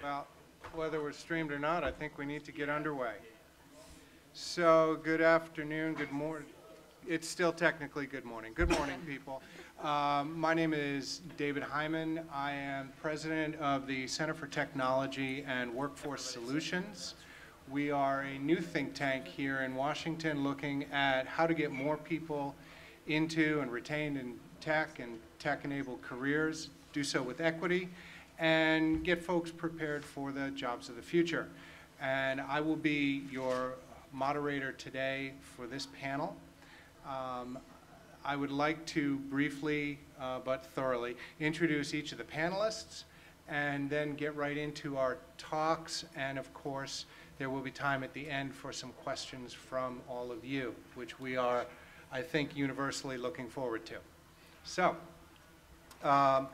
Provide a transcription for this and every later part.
Well, whether we're streamed or not, I think we need to get underway. So, good afternoon, good morning. It's still technically good morning. Good morning, people. Um, my name is David Hyman. I am president of the Center for Technology and Workforce Solutions. We are a new think tank here in Washington looking at how to get more people into and retained in tech and tech-enabled careers, do so with equity, and get folks prepared for the jobs of the future. And I will be your moderator today for this panel. Um, I would like to briefly uh, but thoroughly introduce each of the panelists and then get right into our talks. And of course, there will be time at the end for some questions from all of you, which we are, I think, universally looking forward to. So, um,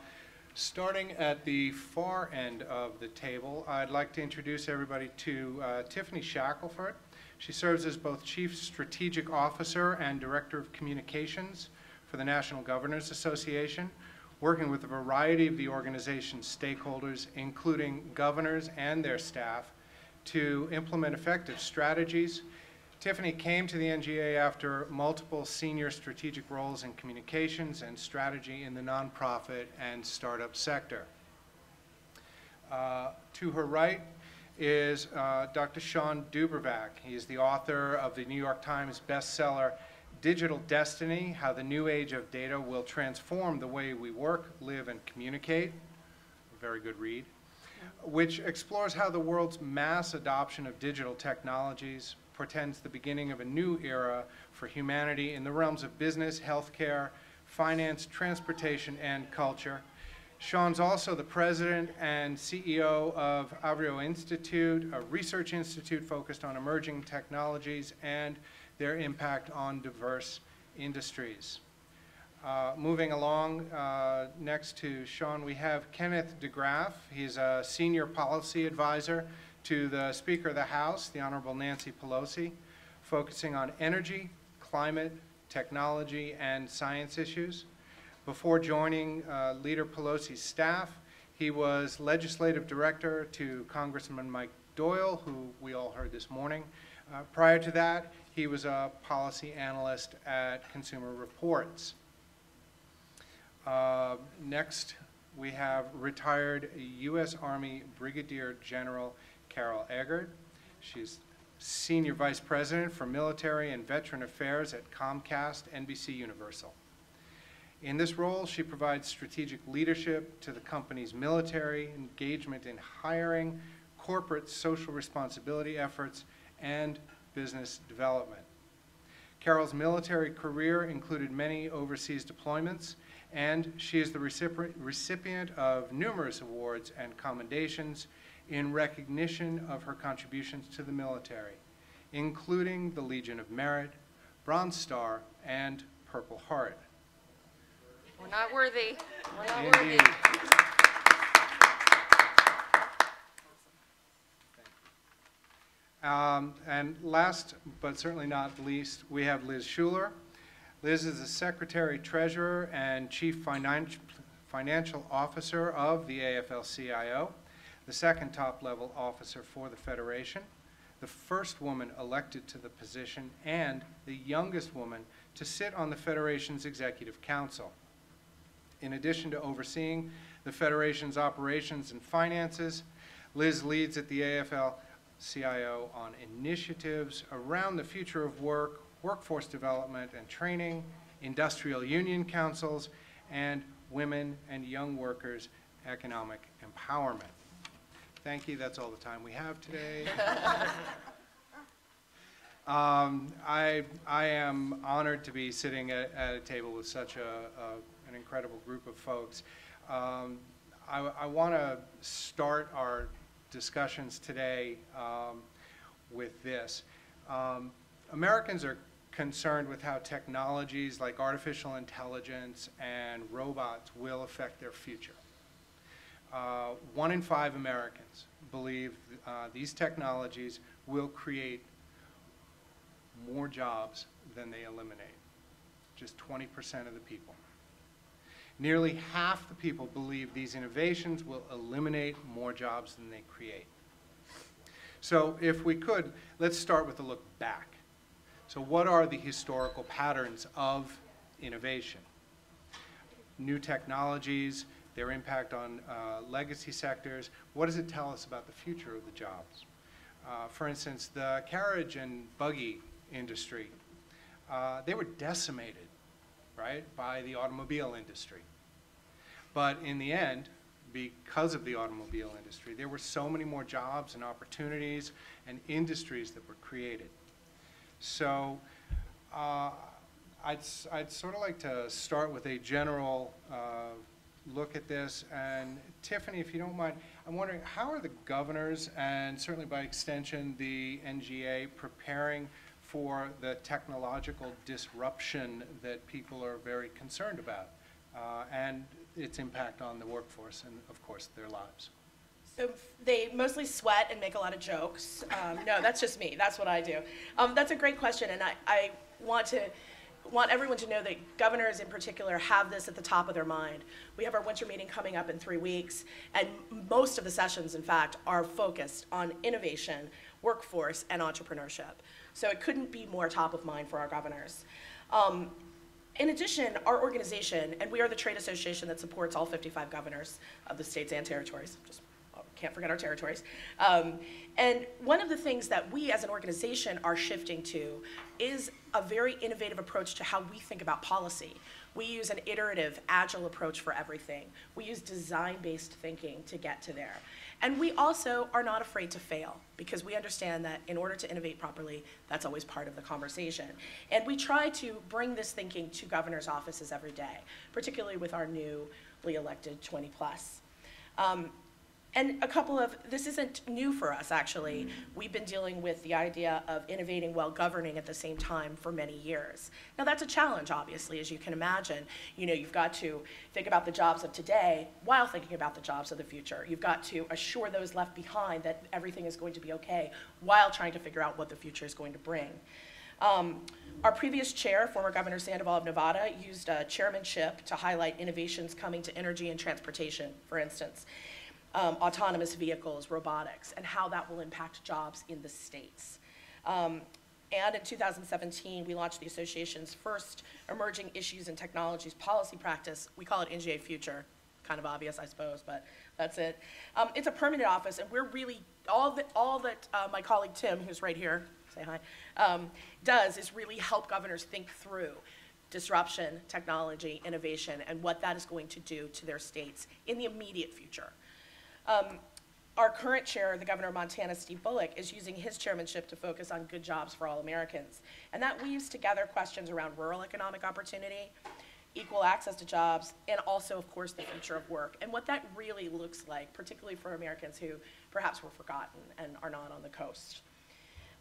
Starting at the far end of the table, I'd like to introduce everybody to uh, Tiffany Shackelford. She serves as both Chief Strategic Officer and Director of Communications for the National Governors Association, working with a variety of the organization's stakeholders, including governors and their staff, to implement effective strategies Tiffany came to the NGA after multiple senior strategic roles in communications and strategy in the nonprofit and startup sector. Uh, to her right is uh, Dr. Shawn DuBravac. He is the author of the New York Times bestseller, Digital Destiny, How the New Age of Data Will Transform the Way We Work, Live, and Communicate. A very good read. Which explores how the world's mass adoption of digital technologies, portends the beginning of a new era for humanity in the realms of business, healthcare, finance, transportation, and culture. Shawn's also the president and CEO of Avrio Institute, a research institute focused on emerging technologies and their impact on diverse industries. Uh, moving along, uh, next to Shawn, we have Kenneth DeGraff. He's a senior policy advisor to the Speaker of the House, the Honorable Nancy Pelosi, focusing on energy, climate, technology, and science issues. Before joining uh, Leader Pelosi's staff, he was legislative director to Congressman Mike Doyle, who we all heard this morning. Uh, prior to that, he was a policy analyst at Consumer Reports. Uh, next, we have retired U.S. Army Brigadier General Carol Eggert. She's Senior Vice President for Military and Veteran Affairs at Comcast NBC Universal. In this role, she provides strategic leadership to the company's military engagement in hiring, corporate social responsibility efforts, and business development. Carol's military career included many overseas deployments, and she is the recipient of numerous awards and commendations, in recognition of her contributions to the military, including the Legion of Merit, Bronze Star, and Purple Heart. We're not worthy. We're not Indeed. worthy. Um, and last but certainly not least, we have Liz Schuler. Liz is the Secretary Treasurer and Chief Financial Officer of the AFL-CIO the second top-level officer for the Federation, the first woman elected to the position, and the youngest woman to sit on the Federation's Executive Council. In addition to overseeing the Federation's operations and finances, Liz leads at the AFL-CIO on initiatives around the future of work, workforce development and training, industrial union councils, and women and young workers economic empowerment. Thank you. That's all the time we have today. um, I, I am honored to be sitting at, at a table with such a, a, an incredible group of folks. Um, I, I want to start our discussions today um, with this. Um, Americans are concerned with how technologies like artificial intelligence and robots will affect their future uh, one in five Americans believe uh, these technologies will create more jobs than they eliminate, just 20% of the people. Nearly half the people believe these innovations will eliminate more jobs than they create. So if we could, let's start with a look back. So what are the historical patterns of innovation? New technologies, their impact on uh, legacy sectors. What does it tell us about the future of the jobs? Uh, for instance, the carriage and buggy industry, uh, they were decimated, right, by the automobile industry. But in the end, because of the automobile industry, there were so many more jobs and opportunities and industries that were created. So uh, I'd, I'd sort of like to start with a general uh, look at this. And Tiffany, if you don't mind, I'm wondering, how are the governors, and certainly by extension, the NGA, preparing for the technological disruption that people are very concerned about, uh, and its impact on the workforce and, of course, their lives? So they mostly sweat and make a lot of jokes. Um, no, that's just me. That's what I do. Um, that's a great question, and I, I want to want everyone to know that governors in particular have this at the top of their mind. We have our winter meeting coming up in three weeks, and most of the sessions, in fact, are focused on innovation, workforce, and entrepreneurship. So it couldn't be more top of mind for our governors. Um, in addition, our organization, and we are the trade association that supports all 55 governors of the states and territories, just can't forget our territories. Um, and one of the things that we as an organization are shifting to is a very innovative approach to how we think about policy. We use an iterative, agile approach for everything. We use design-based thinking to get to there. And we also are not afraid to fail because we understand that in order to innovate properly, that's always part of the conversation. And we try to bring this thinking to governors' offices every day, particularly with our newly elected 20 plus. Um, and a couple of, this isn't new for us, actually. We've been dealing with the idea of innovating while governing at the same time for many years. Now, that's a challenge, obviously, as you can imagine. You know, you've got to think about the jobs of today while thinking about the jobs of the future. You've got to assure those left behind that everything is going to be okay while trying to figure out what the future is going to bring. Um, our previous chair, former Governor Sandoval of Nevada, used uh, chairmanship to highlight innovations coming to energy and transportation, for instance um, autonomous vehicles, robotics, and how that will impact jobs in the states. Um, and in 2017, we launched the association's first emerging issues and technologies policy practice. We call it NGA Future. Kind of obvious, I suppose, but that's it. Um, it's a permanent office, and we're really, all that, all that uh, my colleague Tim, who's right here, say hi, um, does is really help governors think through disruption, technology, innovation, and what that is going to do to their states in the immediate future. Um, our current chair, the governor of Montana, Steve Bullock, is using his chairmanship to focus on good jobs for all Americans. And that weaves together questions around rural economic opportunity, equal access to jobs, and also, of course, the future of work and what that really looks like, particularly for Americans who perhaps were forgotten and are not on the coast.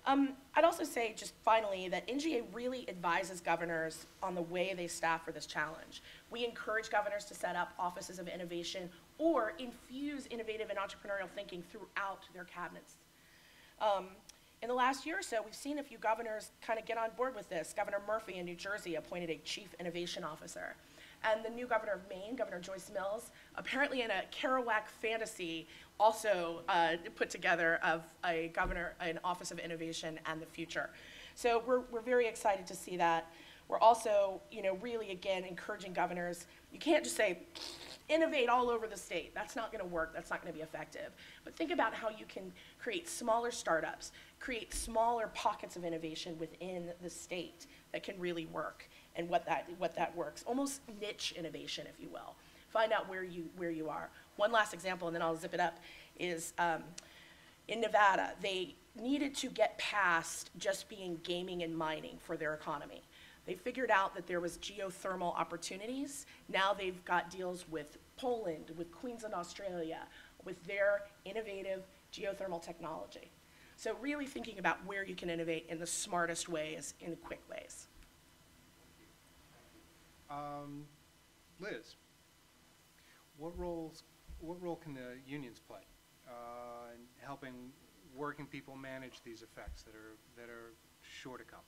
Um, I'd also say, just finally, that NGA really advises governors on the way they staff for this challenge. We encourage governors to set up offices of innovation or infuse innovative and entrepreneurial thinking throughout their cabinets. Um, in the last year or so, we've seen a few governors kind of get on board with this. Governor Murphy in New Jersey appointed a chief innovation officer. And the new governor of Maine, Governor Joyce Mills, apparently in a Kerouac fantasy, also uh, put together of a governor, an office of innovation and the future. So we're, we're very excited to see that. We're also, you know, really again encouraging governors. You can't just say, innovate all over the state. That's not going to work. That's not going to be effective. But think about how you can create smaller startups, create smaller pockets of innovation within the state that can really work and what that, what that works. Almost niche innovation, if you will. Find out where you, where you are. One last example, and then I'll zip it up, is um, in Nevada, they needed to get past just being gaming and mining for their economy. They figured out that there was geothermal opportunities. Now they've got deals with Poland, with Queensland, Australia, with their innovative geothermal technology. So really thinking about where you can innovate in the smartest ways, in quick ways. Um, Liz, what roles, what role can the unions play uh, in helping working people manage these effects that are, that are sure to come?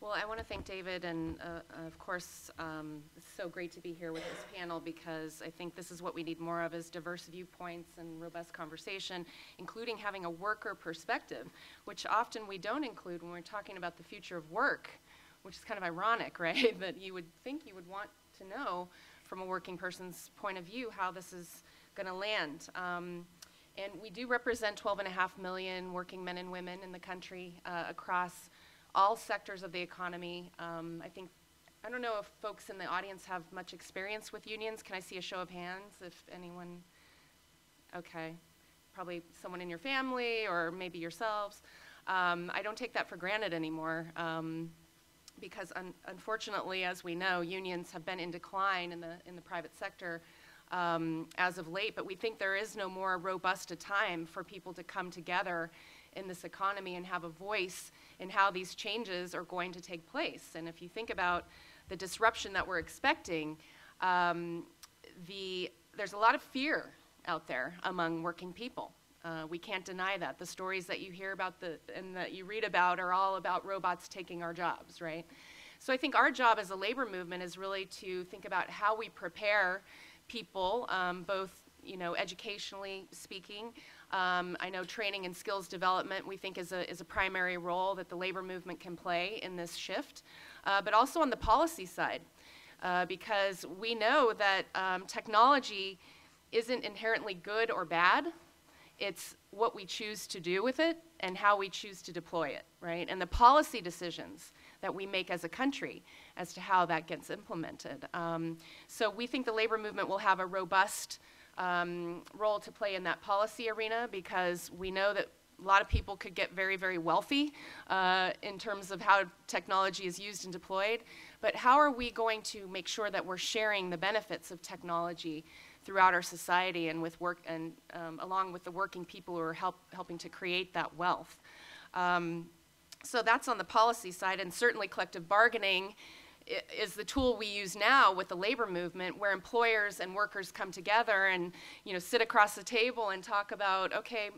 Well, I want to thank David, and uh, of course, um, it's so great to be here with this panel because I think this is what we need more of is diverse viewpoints and robust conversation, including having a worker perspective, which often we don't include when we're talking about the future of work, which is kind of ironic, right? that you would think you would want to know from a working person's point of view how this is going to land. Um, and we do represent 12 and a half million working men and women in the country uh, across all sectors of the economy. Um, I think, I don't know if folks in the audience have much experience with unions. Can I see a show of hands if anyone? Okay. Probably someone in your family or maybe yourselves. Um, I don't take that for granted anymore um, because un unfortunately, as we know, unions have been in decline in the, in the private sector um, as of late, but we think there is no more robust a time for people to come together in this economy and have a voice in how these changes are going to take place. And if you think about the disruption that we're expecting, um, the, there's a lot of fear out there among working people. Uh, we can't deny that. The stories that you hear about the, and that you read about are all about robots taking our jobs, right? So I think our job as a labor movement is really to think about how we prepare people, um, both you know, educationally speaking, um, I know training and skills development we think is a, is a primary role that the labor movement can play in this shift, uh, but also on the policy side, uh, because we know that um, technology isn't inherently good or bad. It's what we choose to do with it and how we choose to deploy it, right? And the policy decisions that we make as a country as to how that gets implemented. Um, so we think the labor movement will have a robust um, role to play in that policy arena because we know that a lot of people could get very, very wealthy uh, in terms of how technology is used and deployed. But how are we going to make sure that we're sharing the benefits of technology throughout our society and with work and um, along with the working people who are help, helping to create that wealth? Um, so that's on the policy side, and certainly collective bargaining is the tool we use now with the labor movement where employers and workers come together and you know sit across the table and talk about okay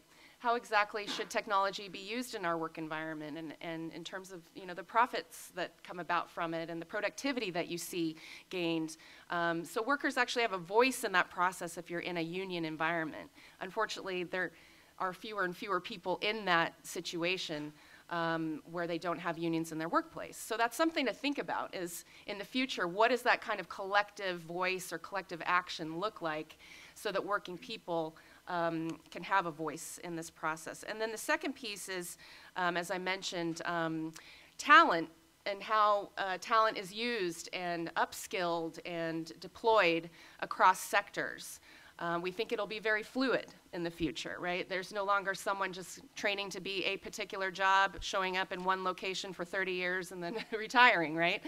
how exactly should technology be used in our work environment? And, and in terms of you know the profits that come about from it and the productivity that you see gained. Um, so workers actually have a voice in that process if you're in a union environment. Unfortunately there are fewer and fewer people in that situation um, where they don't have unions in their workplace. So that's something to think about is in the future, what does that kind of collective voice or collective action look like so that working people um, can have a voice in this process. And then the second piece is, um, as I mentioned, um, talent and how uh, talent is used and upskilled and deployed across sectors. Um, we think it'll be very fluid in the future, right? There's no longer someone just training to be a particular job, showing up in one location for 30 years and then retiring, right?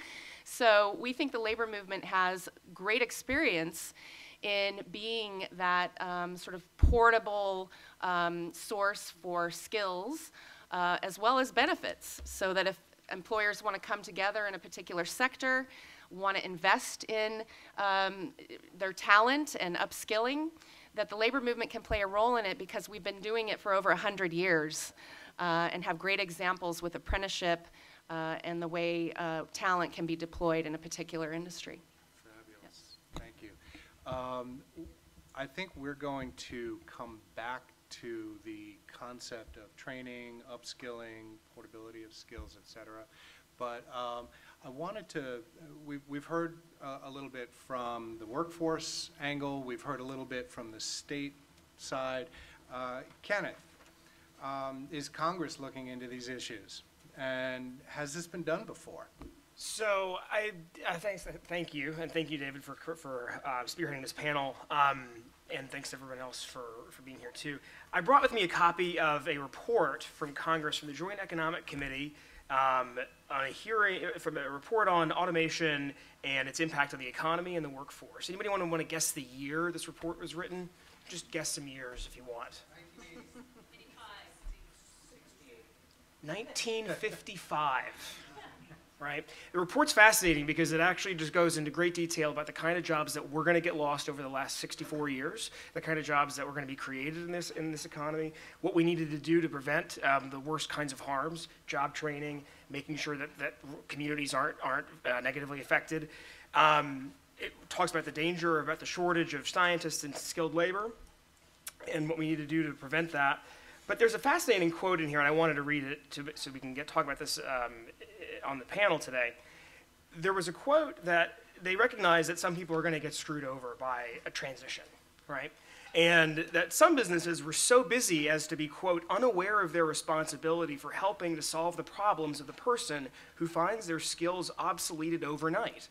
So we think the labor movement has great experience in being that um, sort of portable um, source for skills uh, as well as benefits so that if employers want to come together in a particular sector, want to invest in um, their talent and upskilling, that the labor movement can play a role in it because we've been doing it for over 100 years uh, and have great examples with apprenticeship uh, and the way uh, talent can be deployed in a particular industry. Fabulous. Yes. Thank you. Um, I think we're going to come back to the concept of training, upskilling, portability of skills, et cetera. But um, I wanted to, we've, we've heard uh, a little bit from the workforce angle, we've heard a little bit from the state side. Uh, Kenneth, um, is Congress looking into these issues? And has this been done before? So I, I thanks, thank you, and thank you, David, for for uh, spearheading this panel, um, and thanks to everyone else for for being here too. I brought with me a copy of a report from Congress from the Joint Economic Committee um, on a hearing from a report on automation and its impact on the economy and the workforce. Anybody want to want to guess the year this report was written? Just guess some years if you want. 1955. Right? The report's fascinating because it actually just goes into great detail about the kind of jobs that we're going to get lost over the last 64 years, the kind of jobs that were going to be created in this in this economy, what we needed to do to prevent um, the worst kinds of harms, job training, making sure that, that communities aren't aren't uh, negatively affected. Um, it talks about the danger, about the shortage of scientists and skilled labor, and what we need to do to prevent that. But there's a fascinating quote in here, and I wanted to read it to, so we can get talk about this um, on the panel today. There was a quote that they recognize that some people are going to get screwed over by a transition, right? And that some businesses were so busy as to be, quote, unaware of their responsibility for helping to solve the problems of the person who finds their skills obsoleted overnight.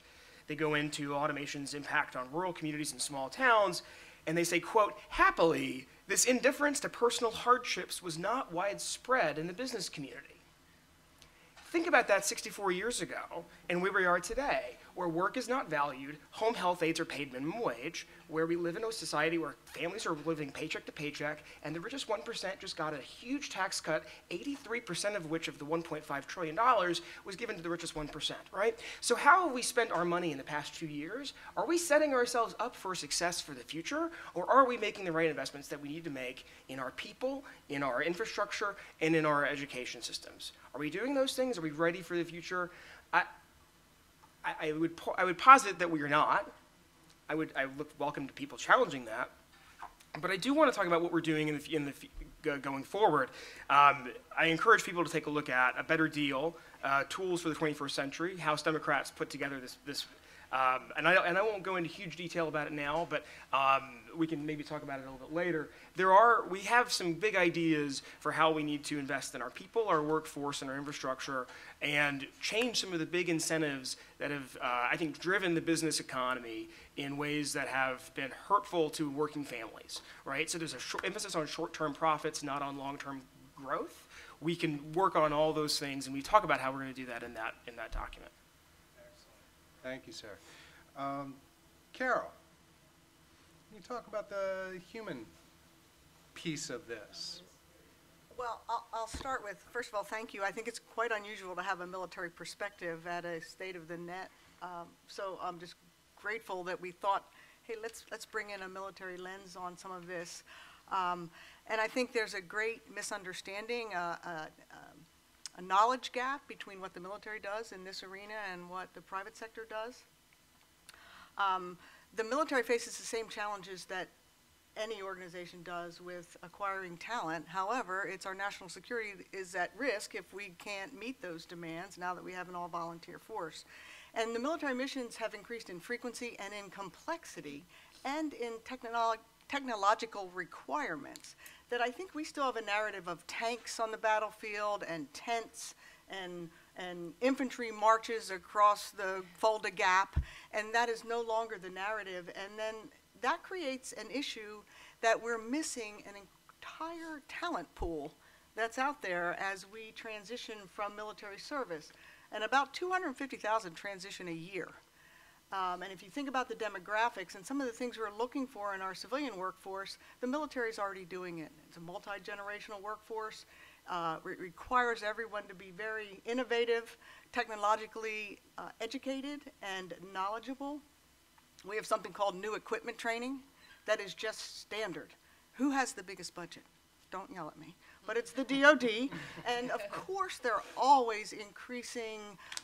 They go into automation's impact on rural communities and small towns, and they say, quote, happily, this indifference to personal hardships was not widespread in the business community. Think about that 64 years ago and where we are today, where work is not valued, home health aides are paid minimum wage, where we live in a society where families are living paycheck to paycheck, and the richest 1% just got a huge tax cut, 83% of which of the $1.5 trillion was given to the richest 1%, right? So how have we spent our money in the past few years? Are we setting ourselves up for success for the future, or are we making the right investments that we need to make in our people, in our infrastructure, and in our education systems? Are we doing those things? Are we ready for the future? I, I, I would, I would posit that we are not. I would, I look welcome to people challenging that. But I do want to talk about what we're doing in the, in the going forward. Um, I encourage people to take a look at a better deal, uh, tools for the 21st century. House Democrats put together this, this um, and, I, and I won't go into huge detail about it now, but um, we can maybe talk about it a little bit later. There are, we have some big ideas for how we need to invest in our people, our workforce, and our infrastructure, and change some of the big incentives that have, uh, I think, driven the business economy in ways that have been hurtful to working families, right? So there's a short, emphasis on short-term profits, not on long-term growth. We can work on all those things, and we talk about how we're going to do that in that, in that document. Thank you, sir. Um, Carol, you talk about the human piece of this? Well, I'll, I'll start with, first of all, thank you. I think it's quite unusual to have a military perspective at a State of the Net. Um, So I'm just grateful that we thought, hey, let's, let's bring in a military lens on some of this. Um, And I think there's a great misunderstanding, uh, uh, um, a knowledge gap between what the military does in this arena and what the private sector does. Um, The military faces the same challenges that any organization does with acquiring talent. However, it's our national security is at risk if we can't meet those demands now that we have an all-volunteer force. And the military missions have increased in frequency and in complexity and in technolo- technological requirements that I think we still have a narrative of tanks on the battlefield and tents and and infantry marches across the Fulda Gap, and that is no longer the narrative. And then that creates an issue that we're missing an entire talent pool that's out there as we transition from military service. And about 250,000 transition a year. Um, and if you think about the demographics and some of the things we're looking for in our civilian workforce, the military is already doing it. It's a multi-generational workforce. Uh, it requires everyone to be very innovative, technologically uh, educated, and knowledgeable. We have something called new equipment training that is just standard. Who has the biggest budget? Don't yell at me. But it's the DoD, and of course they're always increasing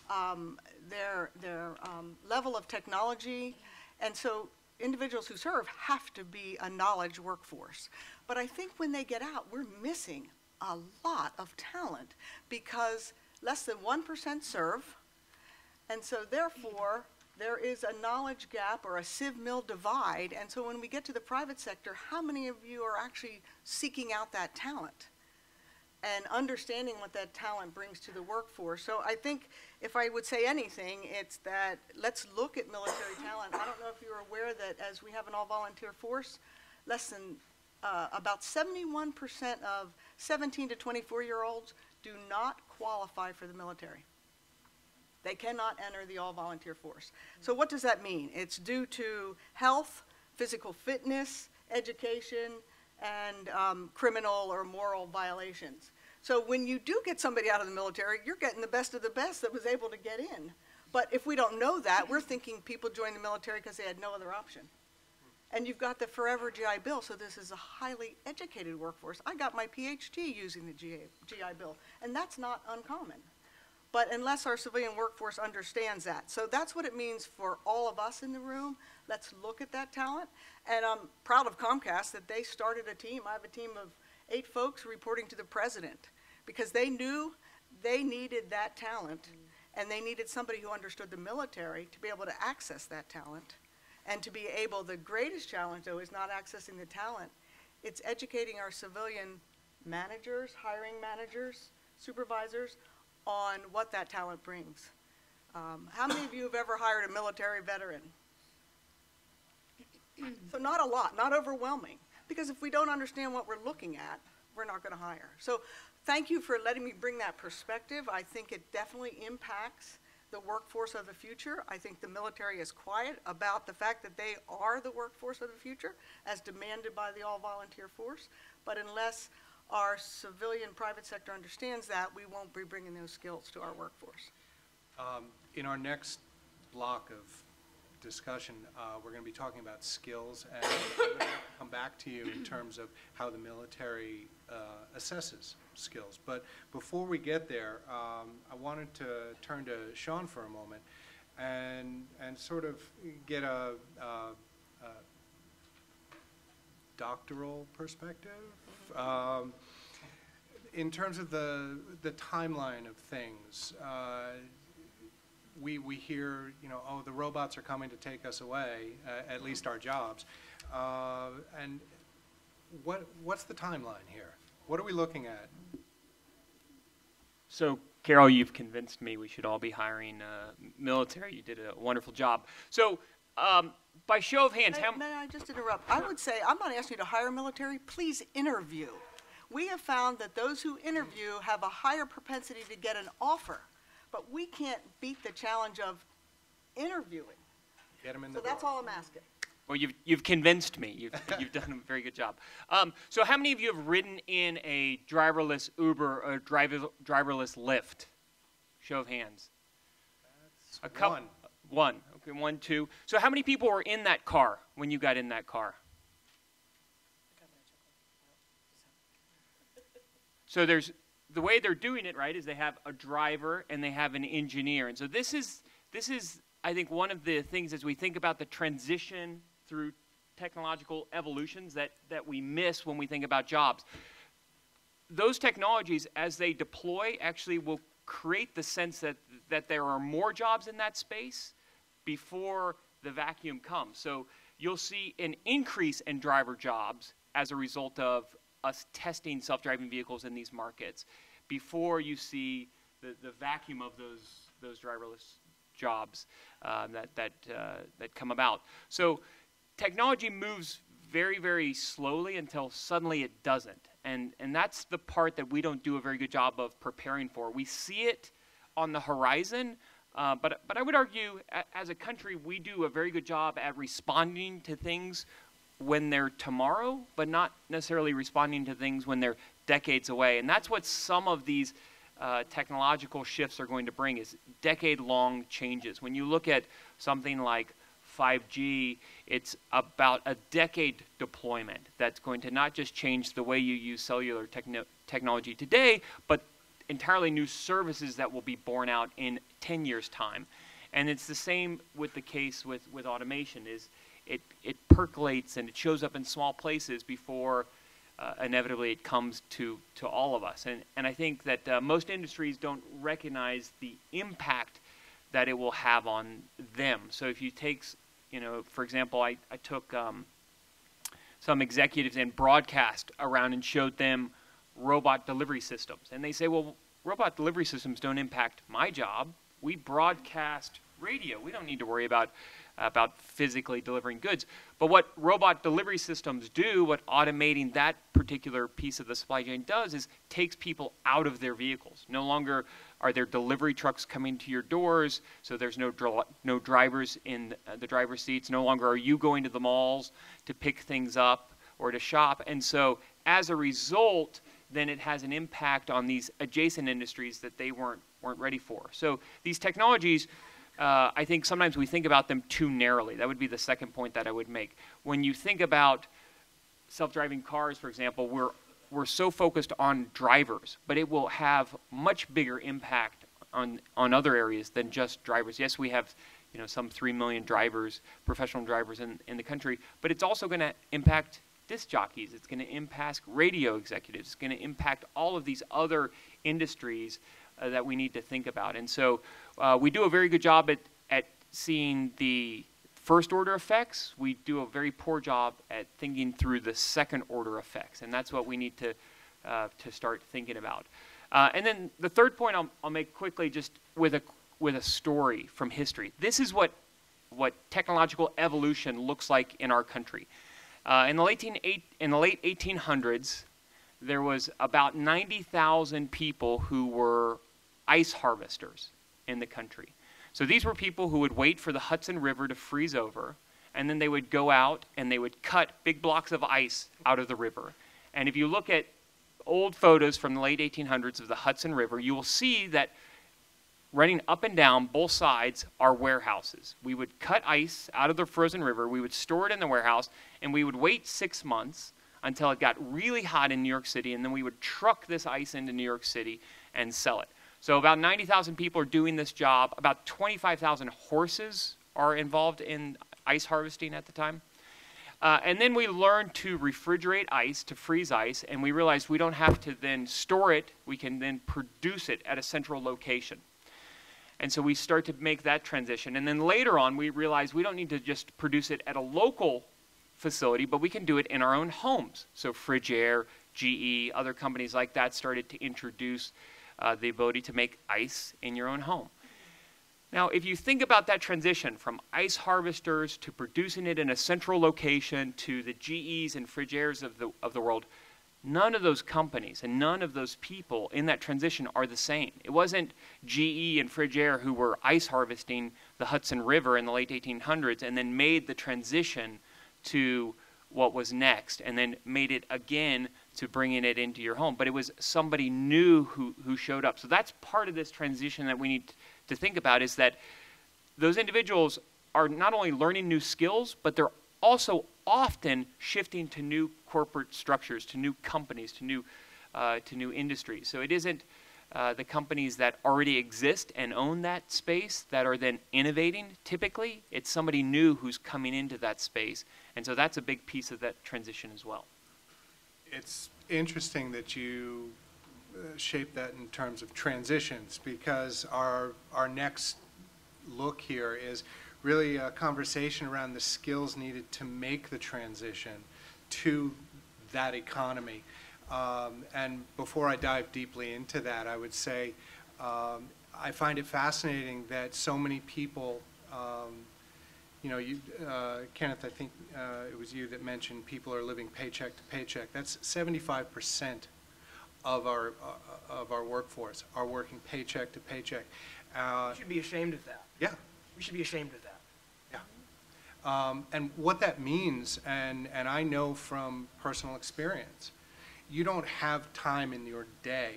um, their their um, level of technology, and so individuals who serve have to be a knowledge workforce. But I think when they get out, we're missing a lot of talent because less than 1% serve, and so therefore, there is a knowledge gap or a civ mil divide. And so when we get to the private sector, how many of you are actually seeking out that talent and understanding what that talent brings to the workforce? So I think if I would say anything, it's that let's look at military talent. I don't know if you're aware that as we have an all volunteer force, less than uh, about 71% of 17 to 24 year olds do not qualify for the military. They cannot enter the all volunteer force. So, what does that mean? It's due to health, physical fitness, education, and um, criminal or moral violations. So when you do get somebody out of the military, you're getting the best of the best that was able to get in. But if we don't know that, we're thinking people joined the military because they had no other option. And you've got the forever GI Bill, so this is a highly educated workforce. I got my PhD using the GI, GI Bill, and that's not uncommon. But unless our civilian workforce understands that. So that's what it means for all of us in the room. Let's look at that talent. And I'm proud of Comcast that they started a team. I have a team of eight folks reporting to the president because they knew they needed that talent and they needed somebody who understood the military to be able to access that talent and to be able, the greatest challenge though is not accessing the talent, it's educating our civilian managers, hiring managers, supervisors on what that talent brings. Um, how many of you have ever hired a military veteran? So not a lot, not overwhelming, because if we don't understand what we're looking at, we're not going to hire. So thank you for letting me bring that perspective. I think it definitely impacts the workforce of the future. I think the military is quiet about the fact that they are the workforce of the future as demanded by the all-volunteer force. But unless our civilian private sector understands that, we won't be bringing those skills to our workforce. Um, In our next block of discussion, uh, we're going to be talking about skills, and come back to you in terms of how the military uh, assesses skills. But before we get there, um, I wanted to turn to Shawn for a moment and, and sort of get a, a- a doctoral perspective. Um, In terms of the, the timeline of things, uh, we, we hear, you know, oh, the robots are coming to take us away, uh, at least our jobs. Uh, And what, what's the timeline here? What are we looking at? So, Carol, you've convinced me we should all be hiring uh, military. You did a wonderful job. So, um, by show of hands, May, how, may I just interrupt? I would say, I'm not asking you to hire military, please interview. We have found that those who interview have a higher propensity to get an offer, but we can't beat the challenge of interviewing. Get them in the So door. that's all I'm asking. Well, you've, you've convinced me. You've, you've done a very good job. Um, so, how many of you have ridden in a driverless Uber or driver, driverless Lyft? Show of hands. A couple. One. One. Okay, one, two. So, how many people were in that car when you got in that car? So there's the way they're doing it right is they have a driver and they have an engineer. And so this is this is I think one of the things as we think about the transition through technological evolutions that that we miss when we think about jobs. Those technologies as they deploy actually will create the sense that that there are more jobs in that space before the vacuum comes. So you'll see an increase in driver jobs as a result of us testing self-driving vehicles in these markets before you see the, the vacuum of those, those driverless jobs uh, that, that, uh, that come about. So technology moves very, very slowly until suddenly it doesn't. And, and that's the part that we don't do a very good job of preparing for. We see it on the horizon, uh, but, but I would argue, a, as a country, we do a very good job at responding to things when they're tomorrow, but not necessarily responding to things when they're decades away. And that's what some of these uh, technological shifts are going to bring is decade-long changes. When you look at something like 5G, it's about a decade deployment that's going to not just change the way you use cellular techno- technology today, but entirely new services that will be born out in 10 years' time. And it's the same with the case with, with automation is it, it percolates and it shows up in small places before uh, inevitably it comes to, to all of us. And, and I think that uh, most industries don't recognize the impact that it will have on them. So if you take, you know, for example, I, I took um, some executives and broadcast around and showed them robot delivery systems. And they say, well, robot delivery systems don't impact my job. We broadcast radio. We don't need to worry about about physically delivering goods. But what robot delivery systems do, what automating that particular piece of the supply chain does, is takes people out of their vehicles. No longer are there delivery trucks coming to your doors, so there's no no drivers in the driver's seats. No longer are you going to the malls to pick things up or to shop. And so, as a result, then it has an impact on these adjacent industries that they weren't weren't ready for. So these technologies, uh, I think sometimes we think about them too narrowly. That would be the second point that I would make. When you think about self-driving cars, for example, we're we're so focused on drivers, but it will have much bigger impact on on other areas than just drivers. Yes, we have you know some three million drivers, professional drivers in in the country, but it's also going to impact disc jockeys. It's going to impact radio executives. It's going to impact all of these other industries uh, that we need to think about. And so uh, we do a very good job at at seeing the first order effects, we do a very poor job at thinking through the second order effects, and that's what we need to, uh, to start thinking about. Uh, and then the third point I'll, I'll make quickly just with a, with a story from history. This is what, what technological evolution looks like in our country. Uh, in, the late, eight, in the late 1800s, there was about 90,000 people who were ice harvesters in the country. So these were people who would wait for the Hudson River to freeze over, and then they would go out and they would cut big blocks of ice out of the river. And if you look at old photos from the late 1800s of the Hudson River, you will see that running up and down both sides are warehouses. We would cut ice out of the frozen river, we would store it in the warehouse, and we would wait six months until it got really hot in New York City, and then we would truck this ice into New York City and sell it. So about 90,000 people are doing this job. About 25,000 horses are involved in ice harvesting at the time. Uh, and then we learned to refrigerate ice, to freeze ice, and we realized we don't have to then store it, we can then produce it at a central location. And so we start to make that transition. And then later on, we realize we don't need to just produce it at a local facility, but we can do it in our own homes. So Frigidaire, GE, other companies like that started to introduce uh, the ability to make ice in your own home. Now, if you think about that transition from ice harvesters to producing it in a central location to the GEs and Frigidaires of the, of the world, none of those companies and none of those people in that transition are the same. It wasn't GE and Frigidaire who were ice harvesting the Hudson River in the late 1800s and then made the transition to what was next and then made it again to bringing it into your home. But it was somebody new who, who showed up. So that's part of this transition that we need to think about is that those individuals are not only learning new skills, but they're also often shifting to new corporate structures, to new companies, to new, uh, to new industries. So it isn't uh, the companies that already exist and own that space that are then innovating typically. It's somebody new who's coming into that space. And so that's a big piece of that transition as well it's interesting that you uh, shape that in terms of transitions because our, our next look here is really a conversation around the skills needed to make the transition to that economy. Um, and before I dive deeply into that, I would say um, I find it fascinating that so many people um, you know, you, uh, Kenneth, I think uh, it was you that mentioned people are living paycheck to paycheck. That's 75% of our uh, of our workforce are working paycheck to paycheck. Uh, we should be ashamed of that. Yeah. We should be ashamed of that. Yeah. Um, and what that means, and, and I know from personal experience, you don't have time in your day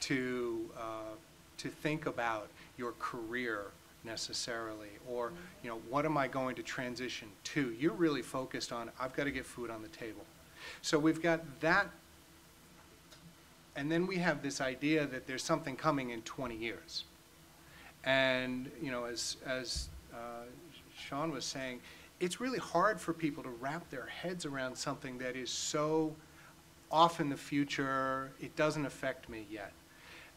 to, uh, to think about your career necessarily, or, you know, what am I going to transition to? You're really focused on, I've got to get food on the table. So we've got that, and then we have this idea that there's something coming in 20 years. And, you know, as, as uh, Shawn was saying, it's really hard for people to wrap their heads around something that is so off in the future, it doesn't affect me yet.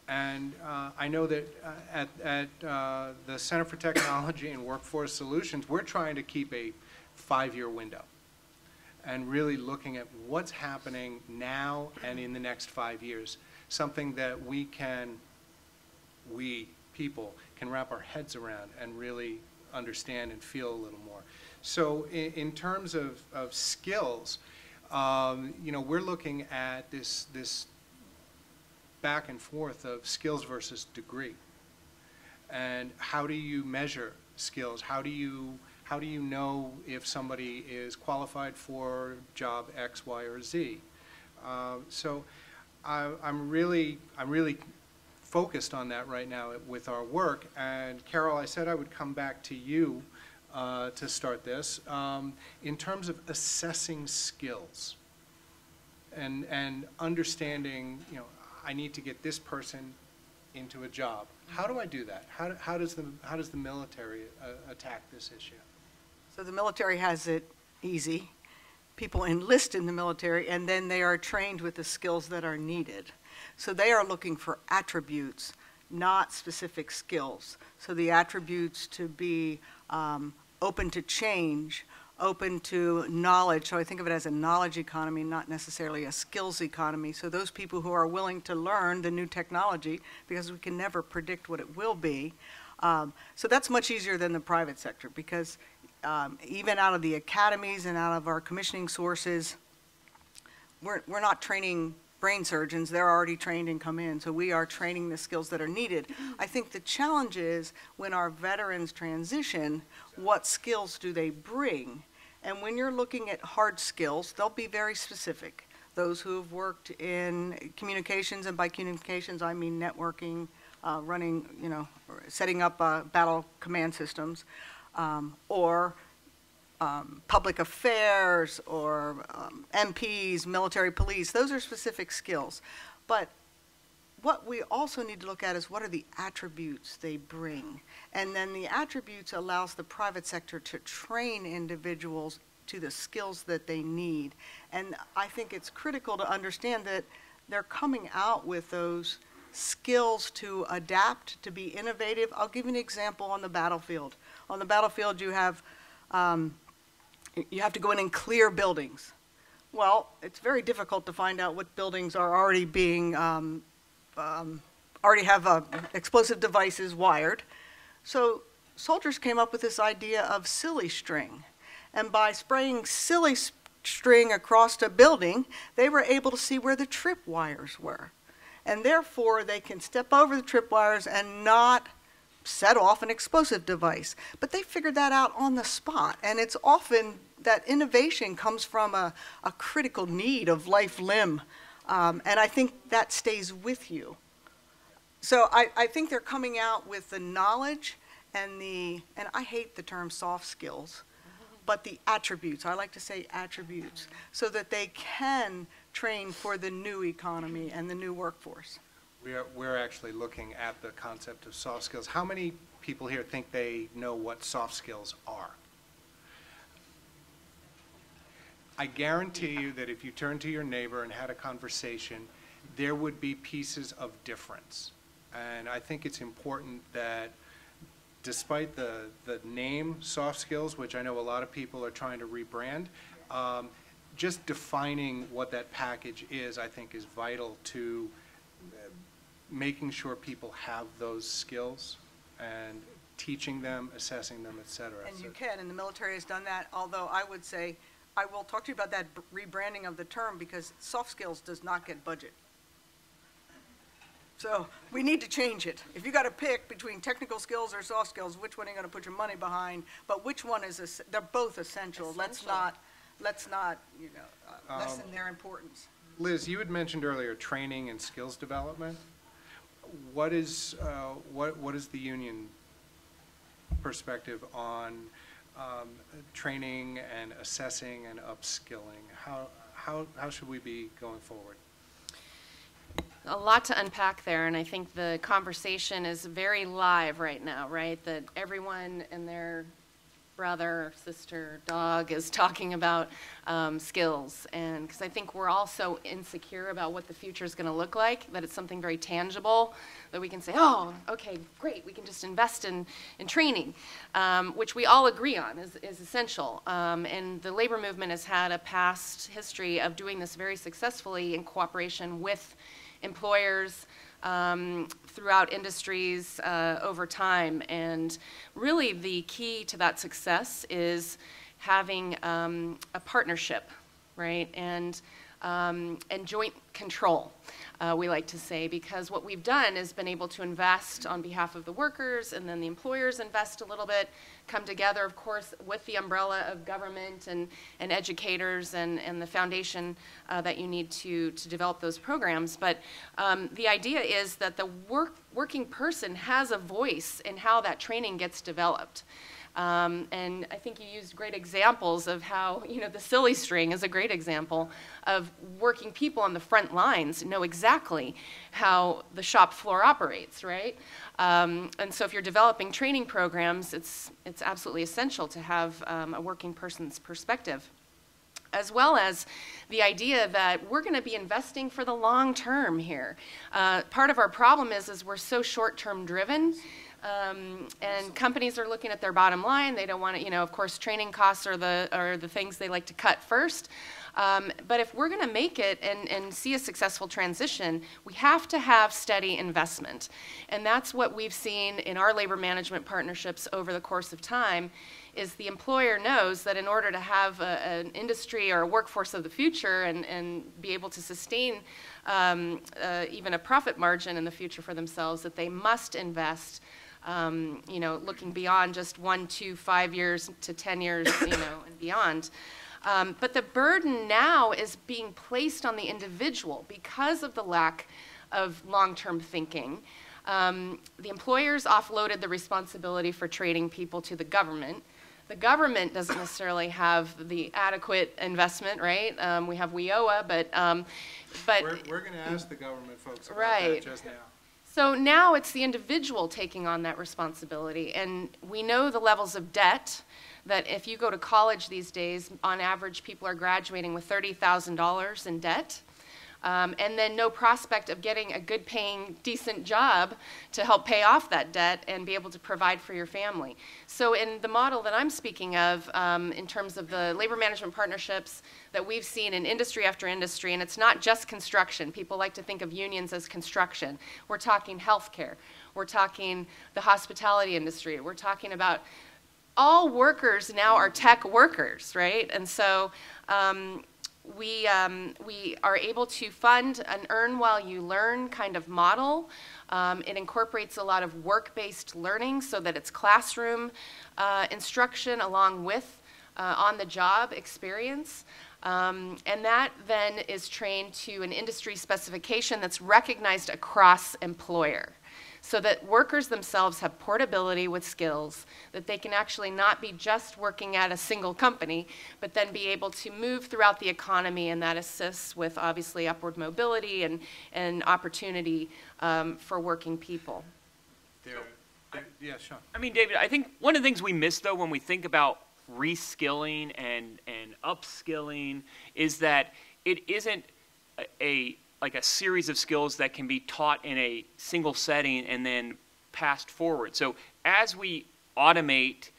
And uh, I know that uh, at, at uh, the Center for Technology and Workforce Solutions, we're trying to keep a five-year window and really looking at what's happening now and in the next five years, something that we can, we people, can wrap our heads around and really understand and feel a little more. So in, in terms of, of skills, um, you know, we're looking at this, this back and forth of skills versus degree. And how do you measure skills? How do you, how do you know if somebody is qualified for job X, Y, or Z? Uh, so I, I'm really, I'm really focused on that right now with our work. And Carol, I said I would come back to you uh, to start this. Um, In terms of assessing skills and, and understanding, you know, I need to get this person into a job. How do I do that? How, how does the, how does the military uh, attack this issue? So the military has it easy. People enlist in the military, and then they are trained with the skills that are needed. So they are looking for attributes, not specific skills. So the attributes to be um, open to change, open to knowledge. So I think of it as a knowledge economy, not necessarily a skills economy. So those people who are willing to learn the new technology, because we can never predict what it will be. Um, so that's much easier than the private sector because um, even out of the academies and out of our commissioning sources, we're, we're not training brain surgeons, they're already trained and come in, so we are training the skills that are needed. I think the challenge is when our veterans transition, what skills do they bring? And when you're looking at hard skills, they'll be very specific. Those who have worked in communications, and by communications I mean networking, uh, running, you know, setting up uh, battle command systems, um, or um, public affairs or um, MPs, military police, those are specific skills. But what we also need to look at is what are the attributes they bring. And then the attributes allows the private sector to train individuals to the skills that they need. And I think it's critical to understand that they're coming out with those skills to adapt, to be innovative. I'll give you an example on the battlefield. On the battlefield, you have um, you have to go in and clear buildings. Well, it's very difficult to find out what buildings are already being, um, um, already have uh, explosive devices wired. So soldiers came up with this idea of silly string. And by spraying silly string across a building, they were able to see where the trip wires were. And therefore, they can step over the trip wires and not set off an explosive device. But they figured that out on the spot. And it's often that innovation comes from a, a critical need of life limb. Um, and I think that stays with you. So I, I think they're coming out with the knowledge and the, and I hate the term soft skills, but the attributes, I like to say attributes, so that they can train for the new economy and the new workforce. We're, we're actually looking at the concept of soft skills. How many people here think they know what soft skills are? I guarantee you that if you turned to your neighbor and had a conversation, there would be pieces of difference. And I think it's important that despite the, the name soft skills, which I know a lot of people are trying to rebrand, um, just defining what that package is, I think, is vital to uh, making sure people have those skills and teaching them, assessing them, et cetera. And you can, and the military has done that, although I would say, I will talk to you about that b- rebranding of the term, because soft skills does not get budget. So, we need to change it. If you gotta pick between technical skills or soft skills, which one are you gonna put your money behind? But which one is, es- they're both essential. Let's not, let's not, you know, uh, lessen Um, their importance. Liz, you had mentioned earlier training and skills development. What is, uh, what, what is the union perspective on um, training and assessing and upskilling? How, how, how should we be going forward? A lot to unpack there, and I think the conversation is very live right now, right? That everyone and their brother, sister, dog is talking about um, skills. And because I think we're all so insecure about what the future is going to look like, that it's something very tangible that we can say, oh, okay, great, we can just invest in, in training, um, which we all agree on is, is essential. Um, and the labor movement has had a past history of doing this very successfully in cooperation with employers um, throughout industries uh, over time. And really, the key to that success is having um, a partnership, right? And um, and joint control, uh, we like to say, because what we've done is been able to invest on behalf of the workers, and then the employers invest a little bit, come together, of course, with the umbrella of government and, and educators and, and the foundation uh, that you need to, to develop those programs. But um, the idea is that the work, working person has a voice in how that training gets developed. Um, and I think you used great examples of how, you know, the silly string is a great example of working people on the front lines know exactly how the shop floor operates, right? Um, and so if you're developing training programs, it's, it's absolutely essential to have um, a working person's perspective as well as the idea that we're going to be investing for the long term here. Uh, part of our problem is, is we're so short-term driven um, and companies are looking at their bottom line. They don't want to, you know, of course, training costs are the, are the things they like to cut first. Um, but if we're going to make it and, and see a successful transition, we have to have steady investment. And that's what we've seen in our labor management partnerships over the course of time is the employer knows that in order to have a, an industry or a workforce of the future and, and be able to sustain um, uh, even a profit margin in the future for themselves, that they must invest um, you know, looking beyond just one, two, five years to 10 years, you know, and beyond. Um, but the burden now is being placed on the individual because of the lack of long-term thinking. Um, the employers offloaded the responsibility for training people to the government. The government doesn't necessarily have the adequate investment, right? Um, we have WIOA, but, um, but We're, we're going to ask the government folks about Right. that just now. So now it's the individual taking on that responsibility. And we know the levels of debt that if you go to college these days, on average, people are graduating with $30,000 in debt. Um, and then no prospect of getting a good paying, decent job to help pay off that debt and be able to provide for your family. So, in the model that I'm speaking of, um, in terms of the labor management partnerships that we've seen in industry after industry, and it's not just construction, people like to think of unions as construction. We're talking healthcare, we're talking the hospitality industry, we're talking about all workers now are tech workers, right? And so, um, we, um, we are able to fund an earn while you learn kind of model. Um, it incorporates a lot of work-based learning so that it's classroom uh, instruction along with uh, on-the-job experience. Um, and that then is trained to an industry specification that's recognized across employer so that workers themselves have portability with skills, that they can actually not be just working at a single company, but then be able to move throughout the economy, and that assists with obviously upward mobility and, and opportunity um, for working people. There, there- yeah, Shawn. I mean, David, I think one of the things we miss though when we think about reskilling and and upskilling is that it isn't a, a like a series of skills that can be taught in a single setting and then passed forward. So as we automate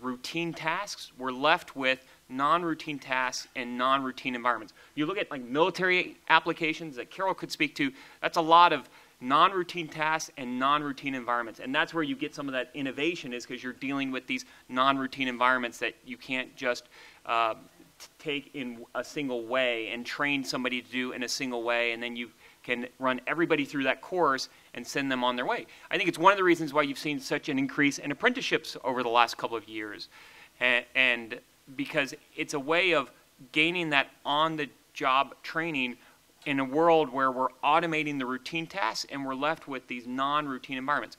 routine tasks, we're left with non-routine tasks and non-routine environments. You look at like military applications that Carol could speak to, that's a lot of non-routine tasks and non-routine environments. And that's where you get some of that innovation is because you're dealing with these non-routine environments that you can't just uh, take in a single way and train somebody to do in a single way and then you can run everybody through that course and send them on their way. I think it's one of the reasons why you've seen such an increase in apprenticeships over the last couple of years. And, and because it's a way of gaining that on the job training in a world where we're automating the routine tasks and we're left with these non routine environments.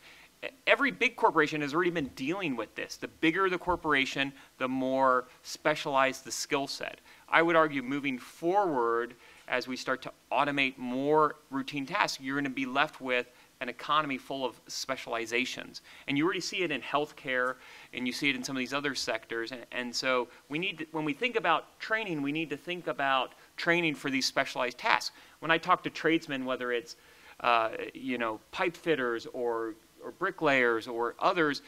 Every big corporation has already been dealing with this. The bigger the corporation, the more specialized the skill set. I would argue moving forward, as we start to automate more routine tasks, you're going to be left with an economy full of specializations. And you already see it in healthcare, and you see it in some of these other sectors. And, and so we need, to, when we think about training, we need to think about training for these specialized tasks. When I talk to tradesmen, whether it's uh, you know pipe fitters or or bricklayers or others,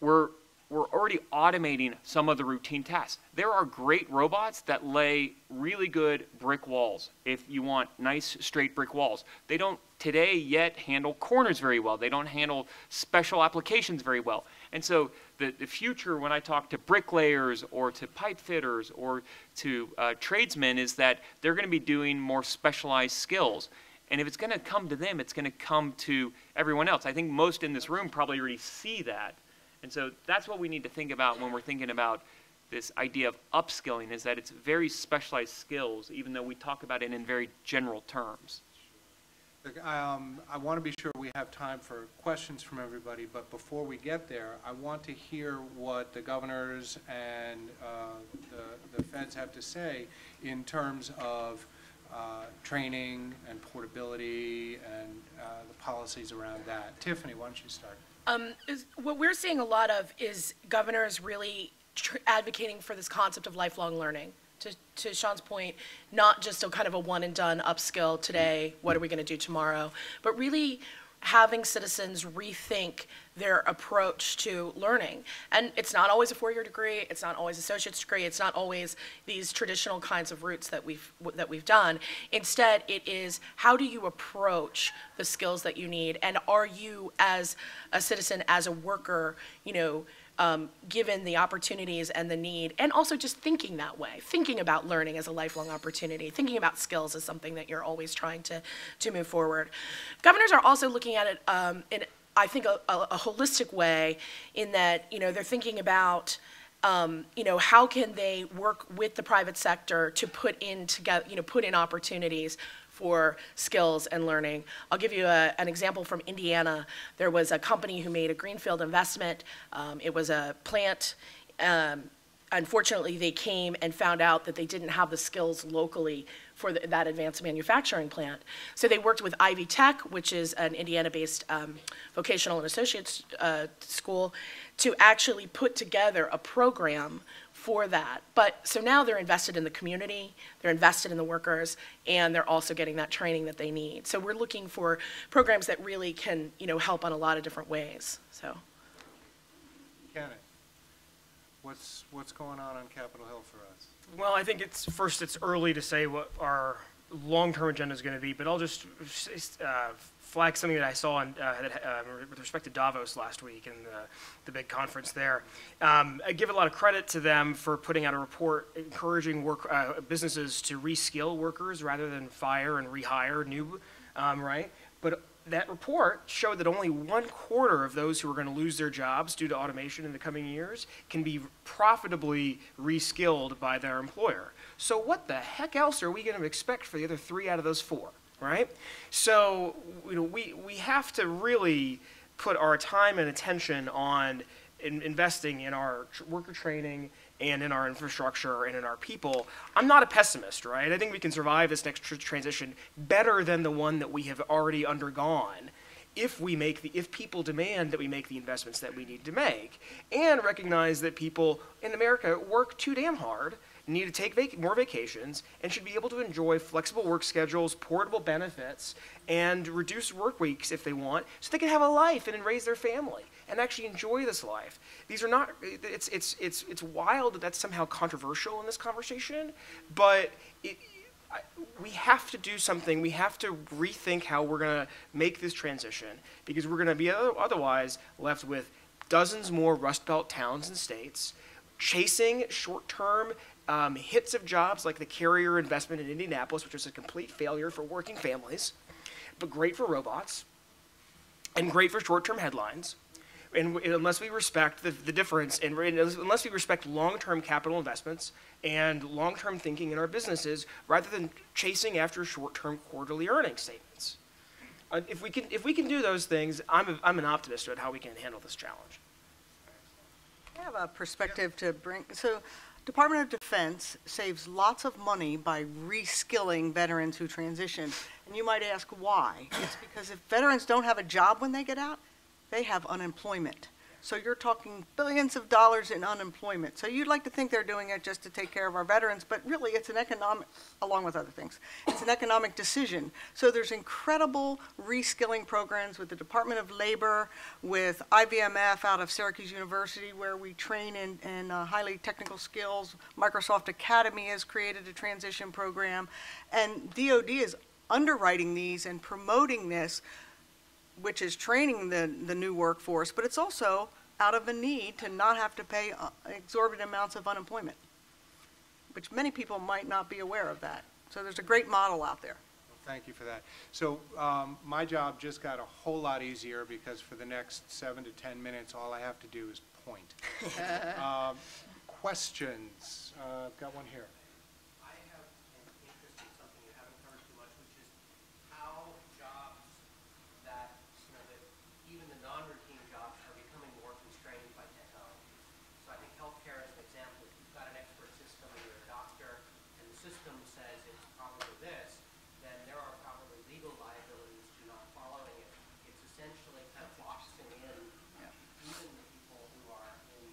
we're we're already automating some of the routine tasks. There are great robots that lay really good brick walls if you want nice straight brick walls. They don't today yet handle corners very well. They don't handle special applications very well. And so the, the future when I talk to bricklayers or to pipe fitters or to uh, tradesmen is that they're going to be doing more specialized skills. And if it's going to come to them, it's going to come to everyone else. I think most in this room probably already see that. And so that's what we need to think about when we're thinking about this idea of upskilling is that it's very specialized skills, even though we talk about it in very general terms. Um, I want to be sure we have time for questions from everybody, but before we get there, I want to hear what the governors and uh, the the feds have to say in terms of uh, training and portability and uh, the policies around that. Tiffany, why don't you start? Um, is, what we're seeing a lot of is governors really advocating for this concept of lifelong learning. To, to Shawn's point, not just a kind of a one and done upskill today, what are we going to do tomorrow, but really having citizens rethink their approach to learning. And it's not always a four-year degree, it's not always associate's degree, it's not always these traditional kinds of routes that we've that we've done. Instead, it is how do you approach the skills that you need, and are you as a citizen, as a worker, you know, um, given the opportunities and the need, and also just thinking that way, thinking about learning as a lifelong opportunity, thinking about skills as something that you're always trying to, to move forward. Governors are also looking at it um, in, I think, a, a, a holistic way in that, you know, they're thinking about um, you know, how can they work with the private sector to put in together, you know, put in opportunities for skills and learning. I'll give you a, an example from Indiana. There was a company who made a greenfield investment. Um, it was a plant. Um, unfortunately, they came and found out that they didn't have the skills locally for the, that advanced manufacturing plant. So they worked with Ivy Tech, which is an Indiana-based um, vocational and associates uh, school, to actually put together a program for that. But so now they're invested in the community, they're invested in the workers, and they're also getting that training that they need. So we're looking for programs that really can, you know, help on a lot of different ways. So. Kenneth, what's, what's going on on Capitol Hill for us? Well, I think it's first. It's early to say what our long-term agenda is going to be, but I'll just uh, flag something that I saw on, uh, that, uh, with respect to Davos last week and the, the big conference there. Um, I give a lot of credit to them for putting out a report encouraging work uh, businesses to reskill workers rather than fire and rehire new, um, right? But that report showed that only one quarter of those who are going to lose their jobs due to automation in the coming years can be profitably reskilled by their employer. So what the heck else are we going to expect for the other three out of those four, right? So you know, we, we have to really put our time and attention on in investing in our worker training and in our infrastructure and in our people. I'm not a pessimist, right? I think we can survive this next tr- transition better than the one that we have already undergone if we make the if people demand that we make the investments that we need to make and recognize that people in America work too damn hard need to take vac- more vacations and should be able to enjoy flexible work schedules, portable benefits, and reduced work weeks if they want, so they can have a life and raise their family and actually enjoy this life. These are not. It's it's it's it's wild that that's somehow controversial in this conversation, but it. I, we have to do something. We have to rethink how we're going to make this transition because we're going to be otherwise left with dozens more Rust Belt towns and states chasing short term um, hits of jobs like the carrier investment in Indianapolis, which was a complete failure for working families, but great for robots and great for short term headlines. And unless we respect the, the difference, and unless we respect long term capital investments and long term thinking in our businesses, rather than chasing after short term quarterly earnings statements. Uh, if, we can, if we can do those things, I'm, a, I'm an optimist about how we can handle this challenge. I have a perspective to bring, so Department of Defense saves lots of money by reskilling veterans who transition. And you might ask why. It's because if veterans don't have a job when they get out, they have unemployment. So you're talking billions of dollars in unemployment. So you'd like to think they're doing it just to take care of our veterans, but really it's an economic, along with other things, it's an economic decision. So there's incredible reskilling programs with the Department of Labor, with IVMF out of Syracuse University, where we train in, in uh, highly technical skills. Microsoft Academy has created a transition program. And DOD is underwriting these and promoting this which is training the, the new workforce, but it's also out of a need to not have to pay uh, exorbitant amounts of unemployment, which many people might not be aware of that. So there's a great model out there. Thank you for that. So um, my job just got a whole lot easier because for the next seven to 10 minutes, all I have to do is point. Um, Questions? Uh, I've got one here. I have an interest in something you haven't covered too much, which is how jobs that, you know, that even the non-routine jobs are becoming more constrained by technology. So I think healthcare is an example. If you've got an expert system and you're a doctor, and the system says it's probably this, then there are probably legal liabilities to not following it. It's essentially kind of boxing in even the people who are in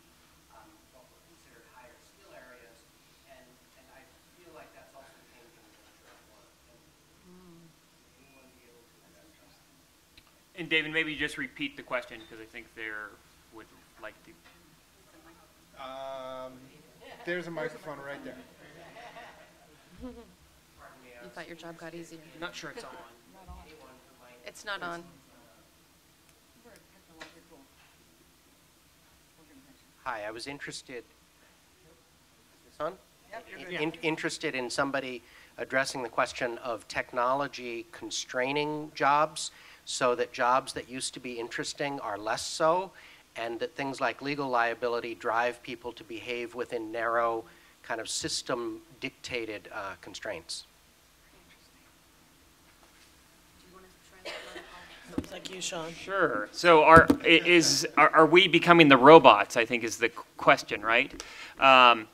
um, what were considered higher skill areas, and, and I feel like that's also changing the nature of work. And would anyone be able to address that? And David, maybe just repeat the question because I think there would like to. Um, There's a microphone right there. You thought your job got easier. Not sure it's on. It's not on. Hi, I was interested, on? Yep. In- Interested in somebody addressing the question of technology constraining jobs so that jobs that used to be interesting are less so, and that things like legal liability drive people to behave within narrow, kind of system-dictated uh, constraints. Sounds like you, Shawn. Sure. So are is are, are we becoming the robots? I think is the question, right? Um,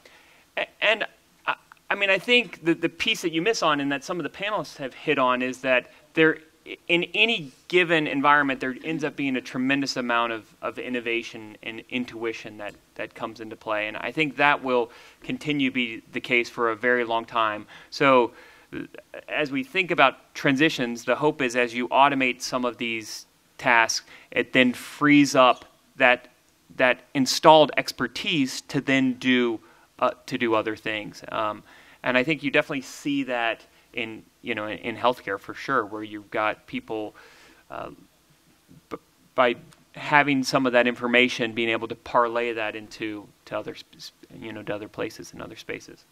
and I, I mean, I think the the piece that you miss on, and that some of the panelists have hit on, is that there in any given environment there ends up being a tremendous amount of, of innovation and intuition that, that comes into play and i think that will continue to be the case for a very long time so as we think about transitions, the hope is as you automate some of these tasks, it then frees up that that installed expertise to then do uh, to do other things. Um, and I think you definitely see that in you know in, in healthcare for sure, where you've got people uh, b- by having some of that information, being able to parlay that into to other you know to other places and other spaces.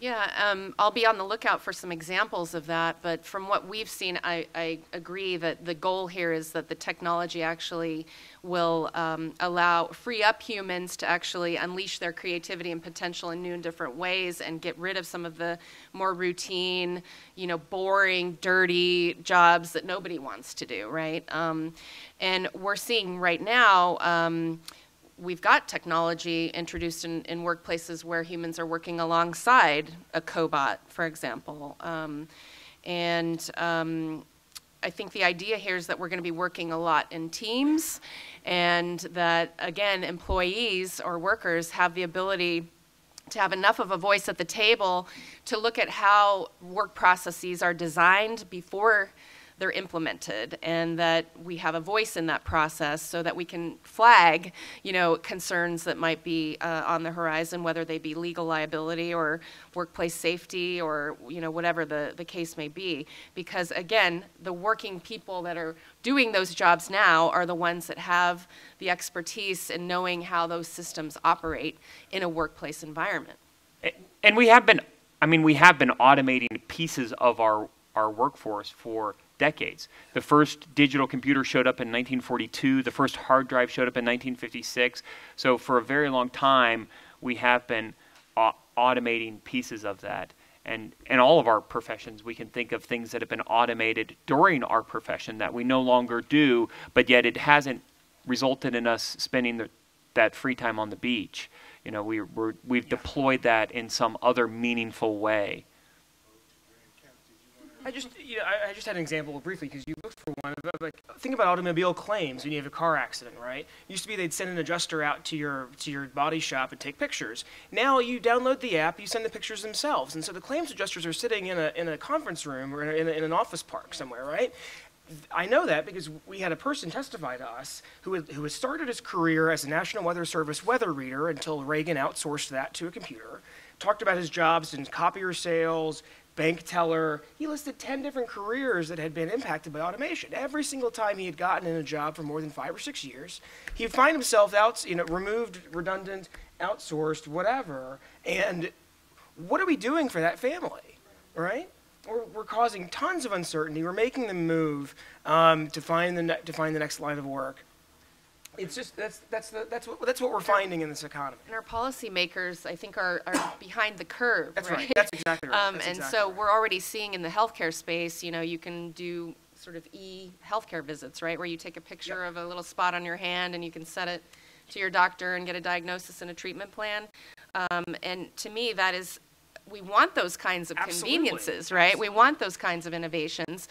Yeah, um, I'll be on the lookout for some examples of that, but from what we've seen, I, I agree that the goal here is that the technology actually will um, allow, free up humans to actually unleash their creativity and potential in new and different ways and get rid of some of the more routine, you know, boring, dirty jobs that nobody wants to do, right? Um, and we're seeing right now, um, we've got technology introduced in, in workplaces where humans are working alongside a cobot, for example. Um, and um, I think the idea here is that we're going to be working a lot in teams, and that, again, employees or workers have the ability to have enough of a voice at the table to look at how work processes are designed before they're implemented and that we have a voice in that process so that we can flag you know concerns that might be uh, on the horizon whether they be legal liability or workplace safety or you know whatever the, the case may be. Because again the working people that are doing those jobs now are the ones that have the expertise in knowing how those systems operate in a workplace environment. And we have been, I mean, we have been automating pieces of our, our workforce for decades. The first digital computer showed up in 1942, the first hard drive showed up in 1956. So for a very long time, we have been au- automating pieces of that. And in all of our professions, we can think of things that have been automated during our profession that we no longer do, but yet it hasn't resulted in us spending the, that free time on the beach. You know, we, we're, we've deployed that in some other meaningful way. I just, you know, I, I just had an example briefly because you looked for one. But like, think about automobile claims when you have a car accident, right? Used to be they'd send an adjuster out to your to your body shop and take pictures. Now you download the app, you send the pictures themselves, and so the claims adjusters are sitting in a in a conference room or in, a, in an office park somewhere, right? I know that because we had a person testify to us who had, who had started his career as a National Weather Service weather reader until Reagan outsourced that to a computer. Talked about his jobs in copier sales, bank teller. He listed 10 different careers that had been impacted by automation. Every single time he had gotten in a job for more than five or six years, he'd find himself out, you know, removed, redundant, outsourced, whatever. And what are we doing for that family, right? We're, we're causing tons of uncertainty. We're making them move um, to find the to find the next line of work. It's just that's that's the, that's what that's what we're finding in this economy. And our policymakers, I think, are, are behind the curve, That's right? right. That's exactly right. Um, That's and exactly so right. we're already seeing in the healthcare space, you know, you can do sort of e-healthcare visits, right? Where you take a picture of a little spot on your hand and you can set it to your doctor and get a diagnosis and a treatment plan. Um, and to me, that is, we want those kinds of Absolutely. conveniences, right? We want those kinds of innovations.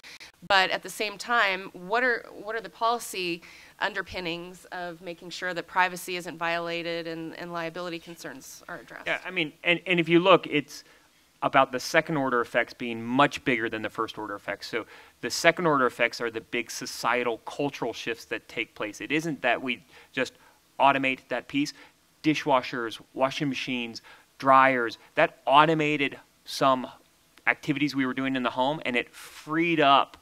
But at the same time, what are, what are the policy underpinnings of making sure that privacy isn't violated and, and liability concerns are addressed? Yeah, I mean, and, and if you look, it's about the second order effects being much bigger than the first order effects. So the second order effects are the big societal cultural shifts that take place. It isn't that we just automate that piece. Dishwashers, washing machines, dryers, that automated some activities we were doing in the home and it freed up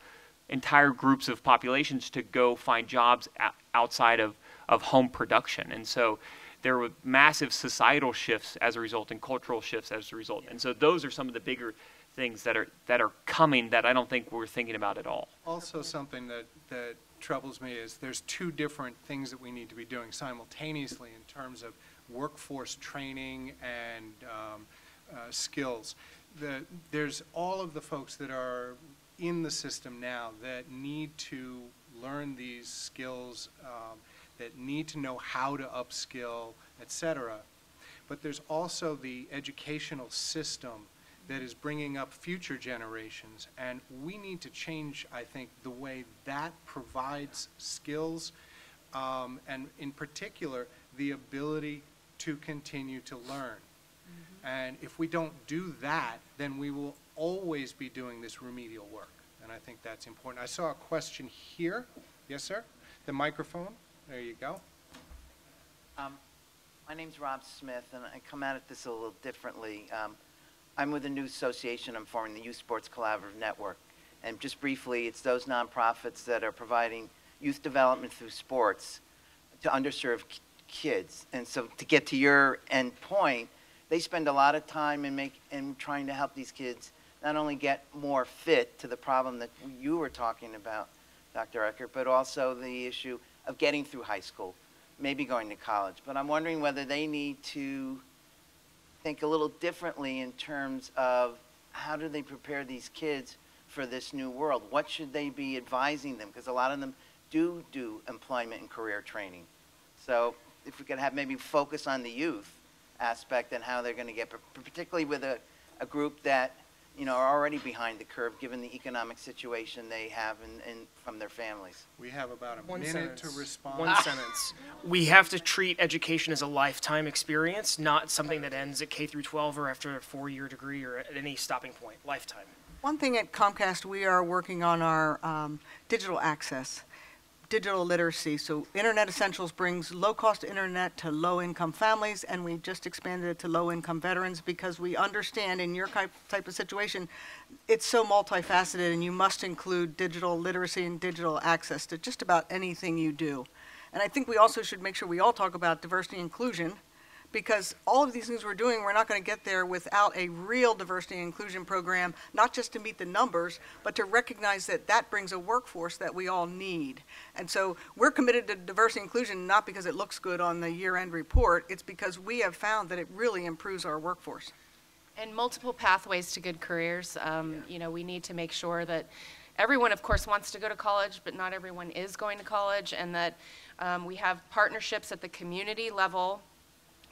entire groups of populations to go find jobs outside of, of home production. And so there were massive societal shifts as a result and cultural shifts as a result. And so those are some of the bigger things that are that are coming that I don't think we're thinking about at all. Also, something that, that troubles me is there's two different things that we need to be doing simultaneously in terms of workforce training and um, uh, skills. The, there's all of the folks that are in the system now that need to learn these skills, um, that need to know how to upskill, et cetera. But there's also the educational system that is bringing up future generations. And we need to change, I think, the way that provides skills, um, and in particular, the ability to continue to learn. And if we don't do that, then we will always be doing this remedial work. And I think that's important. I saw a question here. Yes, sir? The microphone. There you go. Um, My name's Rob Smith, and I come at it this a little differently. Um, I'm with a new association I'm forming, the Youth Sports Collaborative Network. And just briefly, it's those nonprofits that are providing youth development through sports to underserved kids. And so to get to your end point, they spend a lot of time in make, in trying to help these kids not only get more fit to the problem that you were talking about, Dr. Eggert, but also the issue of getting through high school, maybe going to college. But I'm wondering whether they need to think a little differently in terms of how do they prepare these kids for this new world? What should they be advising them? Because a lot of them do do employment and career training. So if we could have maybe focus on the youth aspect and how they're going to get, particularly with a, a group that, you know, are already behind the curve given the economic situation they have in, in, from their families. We have about a One minute to respond. One sentence. We have to treat education as a lifetime experience, not something that ends at K through 12 or after a four-year degree or at any stopping point. Lifetime. One thing at Comcast, we are working on our um, digital access, digital literacy. So Internet Essentials brings low-cost internet to low-income families, and we just expanded it to low-income veterans because we understand in your type, of situation, it's so multifaceted, and you must include digital literacy and digital access to just about anything you do. And I think we also should make sure we all talk about diversity and inclusion, because all of these things we're doing, we're not going to get there without a real diversity and inclusion program, not just to meet the numbers, but to recognize that that brings a workforce that we all need. And so we're committed to diversity and inclusion not because it looks good on the year-end report, it's because we have found that it really improves our workforce. And multiple pathways to good careers. Um, You know, we need to make sure that everyone, of course, wants to go to college, but not everyone is going to college, and that um, we have partnerships at the community level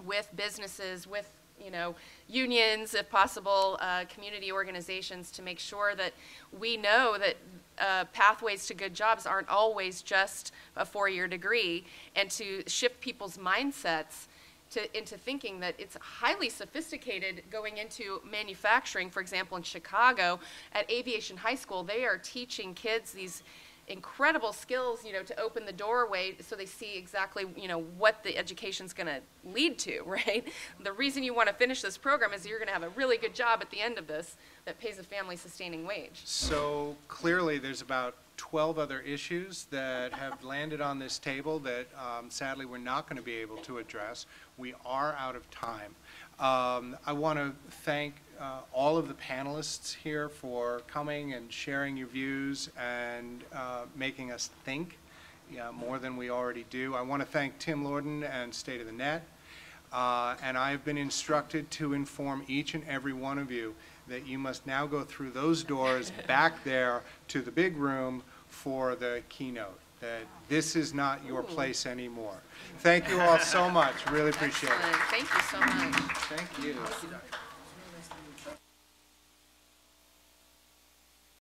with businesses, with you know, unions, if possible, uh, community organizations, to make sure that we know that uh, pathways to good jobs aren't always just a four-year degree, and to shift people's mindsets to, into thinking that it's highly sophisticated going into manufacturing. For example, in Chicago, at Aviation High School, they are teaching kids these incredible skills, you know, to open the doorway so they see exactly, you know, what the education's going to lead to, right? The reason you want to finish this program is you're going to have a really good job at the end of this that pays a family sustaining wage. So clearly, there's about 12 other issues that have landed on this table that um, sadly we're not going to be able to address. We are out of time. Um, I want to thank uh, all of the panelists here for coming and sharing your views and uh, making us think yeah, more than we already do. I want to thank Tim Lordan and State of the Net. Uh, and I've been instructed to inform each and every one of you that you must now go through those doors back there to the big room for the keynote, that this is not your place anymore. Thank you all so much, really appreciate it. Thank you so much. Thank you.